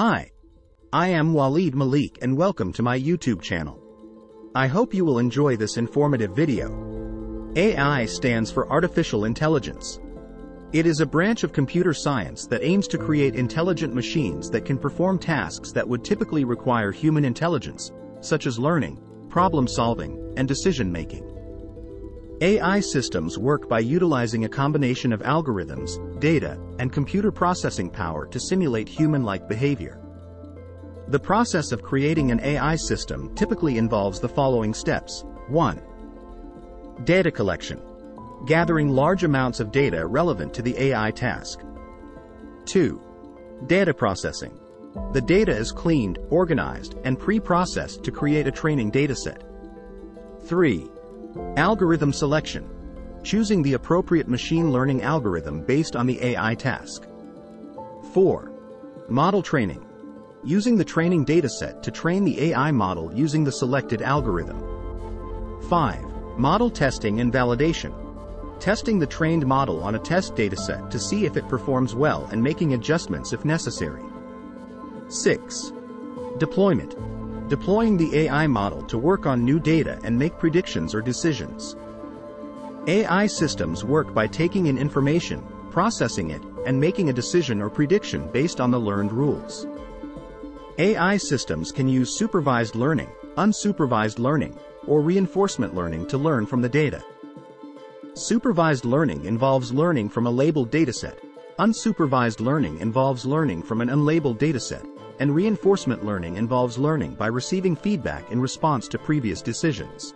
Hi. I am Waleed Malik and welcome to my YouTube channel. I hope you will enjoy this informative video. AI stands for Artificial Intelligence. It is a branch of computer science that aims to create intelligent machines that can perform tasks that would typically require human intelligence, such as learning, problem solving, and decision making. AI systems work by utilizing a combination of algorithms, data, and computer processing power to simulate human-like behavior. The process of creating an AI system typically involves the following steps. 1. Data collection. Gathering large amounts of data relevant to the AI task. 2. Data processing. The data is cleaned, organized, and pre-processed to create a training dataset. 3. Algorithm selection. Choosing the appropriate machine learning algorithm based on the AI task. 4. Model training using the training dataset to train the AI model using the selected algorithm. 5. Model testing and validation. Testing the trained model on a test dataset to see if it performs well and making adjustments if necessary. 6. Deployment. Deploying the AI model to work on new data and make predictions or decisions. AI systems work by taking in information, processing it, and making a decision or prediction based on the learned rules. AI systems can use supervised learning, unsupervised learning, or reinforcement learning to learn from the data. Supervised learning involves learning from a labeled dataset. Unsupervised learning involves learning from an unlabeled dataset, and reinforcement learning involves learning by receiving feedback in response to previous decisions.